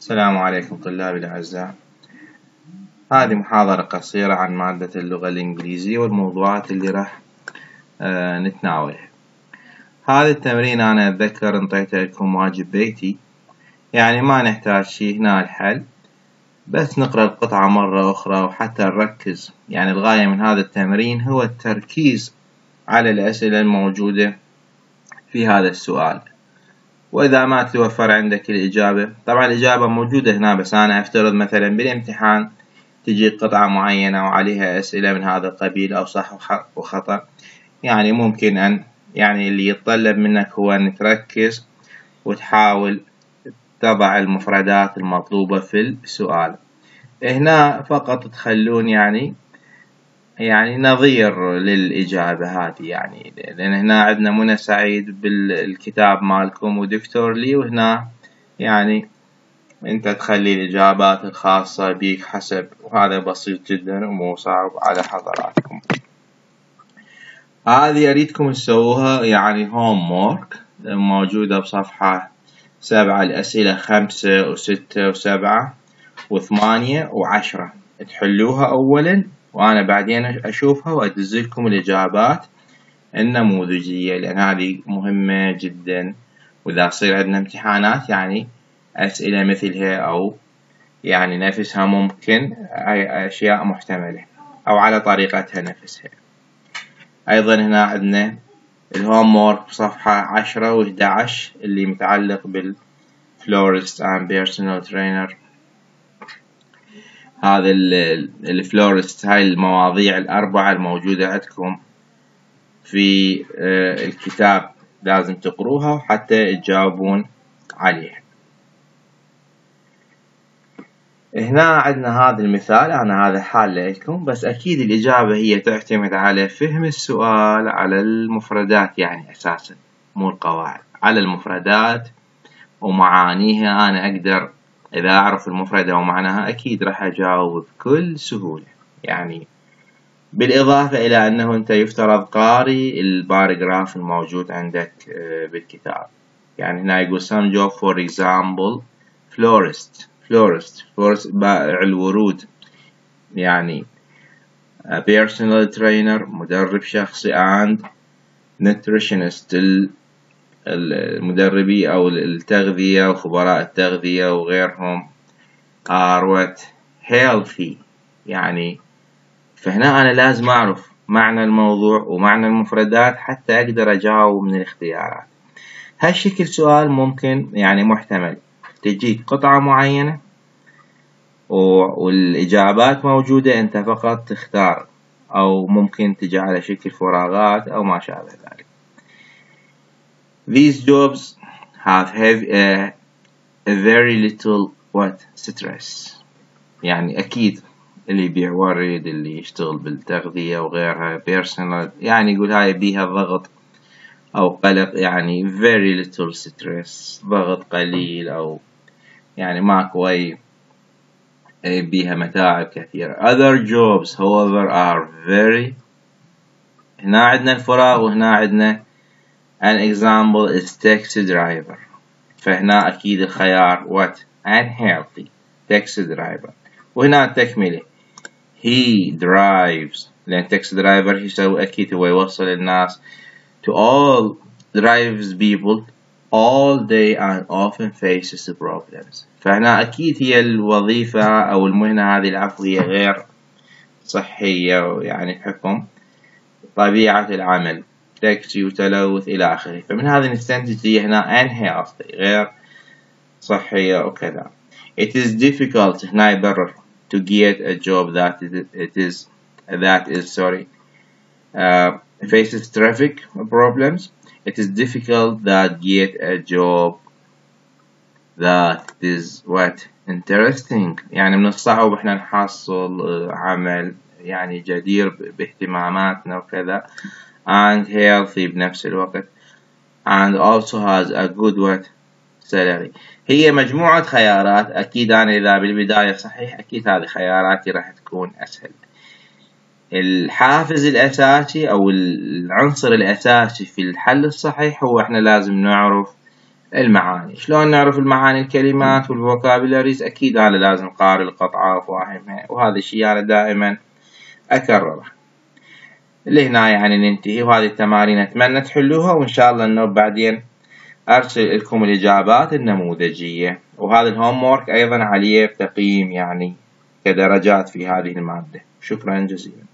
السلام عليكم طلابي الأعزاء. هذه محاضرة قصيرة عن مادة اللغة الإنجليزية والموضوعات اللي راح آه نتناولها هذا التمرين أنا أتذكر أنطيته لكم واجب بيتي. يعني ما نحتاج شي هنا الحل. بس نقرأ القطعة مرة أخرى وحتى نركز. يعني الغاية من هذا التمرين هو التركيز على الأسئلة الموجودة في هذا السؤال. وإذا ما توفر عندك الإجابة. طبعا الإجابة موجودة هنا بس أنا أفترض مثلا بالامتحان تجي قطعة معينة وعليها أسئلة من هذا القبيل أو صح وخطأ. يعني ممكن أن يعني اللي يتطلب منك هو أن تركز وتحاول تضع المفردات المطلوبة في السؤال. هنا فقط تخلون يعني يعني نظير للإجابة هذه يعني لأن هنا عندنا منى سعيد بالكتاب مالكم ودكتور لي وهنا يعني أنت تخلي الإجابات الخاصة بيك حسب وهذا بسيط جدا ومو صعب على حضراتكم. هذه أريدكم تسووها يعني هوم وورك موجودة بصفحة سبعة الأسئلة خمسة وستة وسبعة وثمانية وعشرة. تحلوها أولا وأنا بعدين أشوفها وأدزلكم الإجابات النموذجية لأن هذه مهمة جدا. وإذا صير عندنا امتحانات يعني أسئلة مثلها أو يعني نفسها ممكن أشياء محتملة أو على طريقتها نفسها. أيضا هنا عندنا ال homework بصفحة عشرة وإحدى عشر اللي متعلق بال florist and personal trainer. هذا الفلورست هاي المواضيع الأربعة الموجودة عندكم في آه، الكتاب لازم تقروها حتى تجاوبون عليها. هنا عندنا هذا المثال أنا هذا حال لكم بس أكيد الإجابة هي تعتمد على فهم السؤال على المفردات يعني أساسا مو القواعد على المفردات ومعانيها أنا أقدر إذا أعرف المفردة ومعناها أكيد راح أجاوب بكل سهولة. يعني بالإضافة إلى أنه أنت يفترض قاري الباراجراف الموجود عندك آه، بالكتاب. يعني هنا يقول some job for example florist. Florist. Florist بائع الورود. يعني personal trainer مدرب شخصي and nutritionist. المدربي أو التغذية وخبراء التغذية وغيرهم are what healthy. يعني فهنا أنا لازم أعرف معنى الموضوع ومعنى المفردات حتى أقدر أجاوب من الاختيارات. هالشكل سؤال ممكن يعني محتمل. تجيك قطعة معينة والإجابات موجودة أنت فقط تختار. أو ممكن تجي على شكل فراغات أو ما شابه ذلك. These jobs have a, a very little what stress. يعني أكيد اللي يبيع ورد اللي يشتغل بالتغذية وغيرها personal يعني يقول هاي بيها ضغط أو قلق يعني very little stress ضغط قليل أو يعني ماكو أي بيها متاعب كثيرة. Other jobs however are very هنا عندنا الفراغ وهنا عندنا an example is taxi driver. فهنا أكيد الخيار what? Unhealthy taxi driver. وهنا التكملة he drives. لأن taxi driver يسوي أكيد هو يوصل الناس to all drives people. All day and often faces problems. فهنا أكيد هي الوظيفة أو المهنة هذه العفو هي غير صحية يعني بحكم طبيعة العمل. تكسي وتلوث إلى آخره فمن هذا نستنتج هي هنا unhealthy غير صحية وكذا it is difficult هنا يبرر to get a job that it is that is sorry uh, faces traffic problems it is difficult that get a job that is what interesting يعني من الصعب إحنا نحصل عمل يعني جدير باهتماماتنا وكذا and healthy بنفس الوقت. And also has a good what? Salary. هي مجموعة خيارات. أكيد أنا إذا بالبداية صحيح أكيد هذه خياراتي راح تكون أسهل. الحافز الأساسي أو العنصر الأساسي في الحل الصحيح هو إحنا لازم نعرف المعاني. شلون نعرف المعاني؟ الكلمات والفوكابولاريز أكيد هذا لازم قارئ القطعة وفاهمها وهذا الشيء أنا دائما أكرره. لهنا يعني ننتهي. وهذه التمارين أتمنى تحلوها وإن شاء الله إنه بعدين أرسل لكم الإجابات النموذجية. وهذا الهوم وورك أيضا عليه تقييم يعني كدرجات في هذه المادة. شكرا جزيلا.